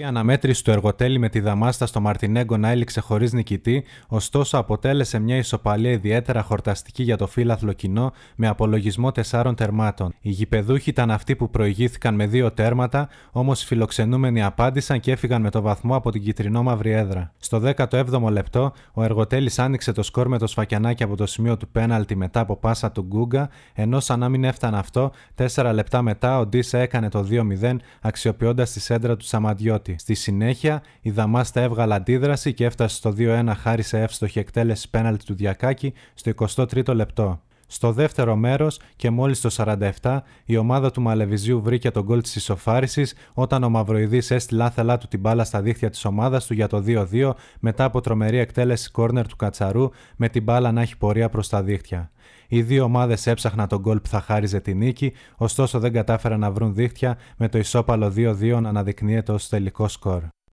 Η αναμέτρηση του εργοτέλη με τη Δαμάστα στο Μαρτινέγκο να έληξε χωρίς νικητή, ωστόσο αποτέλεσε μια ισοπαλία ιδιαίτερα χορταστική για το φύλαθλο κοινό με απολογισμό τεσσάρων τερμάτων. Οι γηπεδούχοι ήταν αυτοί που προηγήθηκαν με δύο τέρματα, όμως οι φιλοξενούμενοι απάντησαν και έφυγαν με το βαθμό από την κυτρινό μαύρη έδρα. Στο 17ο λεπτό, ο εργοτέλης άνοιξε το σκορ με το σφακιανάκι από το σημείο του πέναλτι μετά από πάσα του Γκούγκα, ενώ σαν να μην έφτανε αυτό, 4 λεπτά μετά ο Ντίσα έκανε το 2-0 αξιοποιώντας τη σέντρα του Σαμαντιώτη. Στη συνέχεια, η Δαμάστα έβγαλε αντίδραση και έφτασε στο 2-1 χάρη σε εύστοχη εκτέλεση πέναλτη του Διακάκη στο 23ο λεπτό. Στο δεύτερο μέρος και μόλις το 47 η ομάδα του Μαλεβιζίου βρήκε τον γκολ της ισοφάρισης όταν ο Μαυροειδής έστειλε άθελά του την μπάλα στα δίχτυα της ομάδας του για το 2-2 μετά από τρομερή εκτέλεση κόρνερ του Κατσαρού με την μπάλα να έχει πορεία προς τα δίχτυα. Οι δύο ομάδες έψαχναν τον γκολ που θα χάριζε τη νίκη, ωστόσο δεν κατάφεραν να βρουν δίχτυα με το ισόπαλο 2-2 να αναδεικνύεται ως τελικό σκορ.